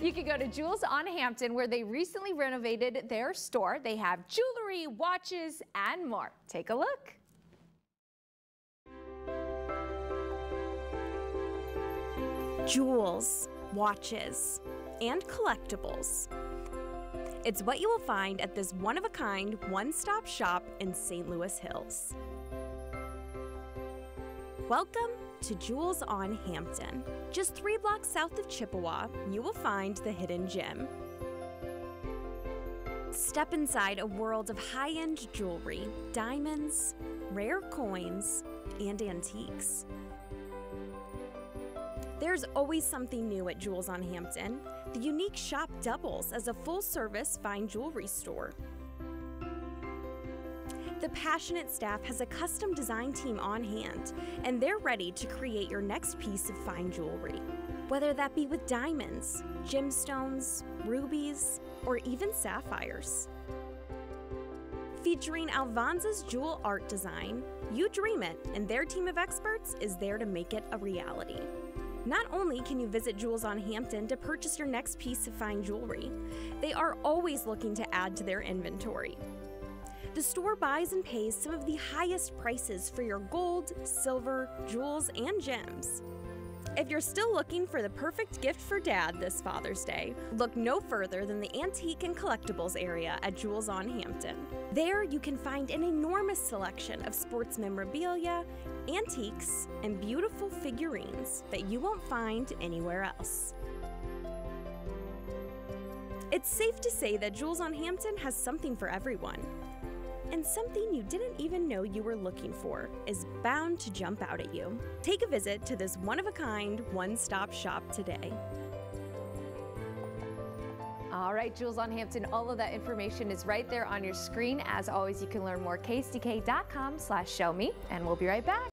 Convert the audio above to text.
You can go to Jewels on Hampton where they recently renovated their store. They have jewelry, watches, and more. Take a look. Jewels, watches, and collectibles. It's what you will find at this one of a kind one stop shop in St. Louis Hills. Welcome to Jewels on Hampton. Just three blocks south of Chippewa, you will find the Hidden Gem. Step inside a world of high end jewelry, diamonds, rare coins, and antiques. There's always something new at Jewels on Hampton. The unique shop doubles as a full service fine jewelry store. The passionate staff has a custom design team on hand, and they're ready to create your next piece of fine jewelry. Whether that be with diamonds, gemstones, rubies, or even sapphires. Featuring Alvanza's jewel art design, you dream it, and their team of experts is there to make it a reality. Not only can you visit Jewels on Hampton to purchase your next piece of fine jewelry, they are always looking to add to their inventory. The store buys and pays some of the highest prices for your gold, silver, jewels, and gems. If you're still looking for the perfect gift for dad this Father's Day, look no further than the antique and collectibles area at Jewels on Hampton. There, you can find an enormous selection of sports memorabilia, antiques, and beautiful figurines that you won't find anywhere else. It's safe to say that Jewels on Hampton has something for everyone. And something you didn't even know you were looking for is bound to jump out at you. Take a visit to this one of a kind, one stop shop today. All right, Jewels on Hampton, all of that information is right there on your screen. As always, you can learn more ksdk.com slash show me, and we'll be right back.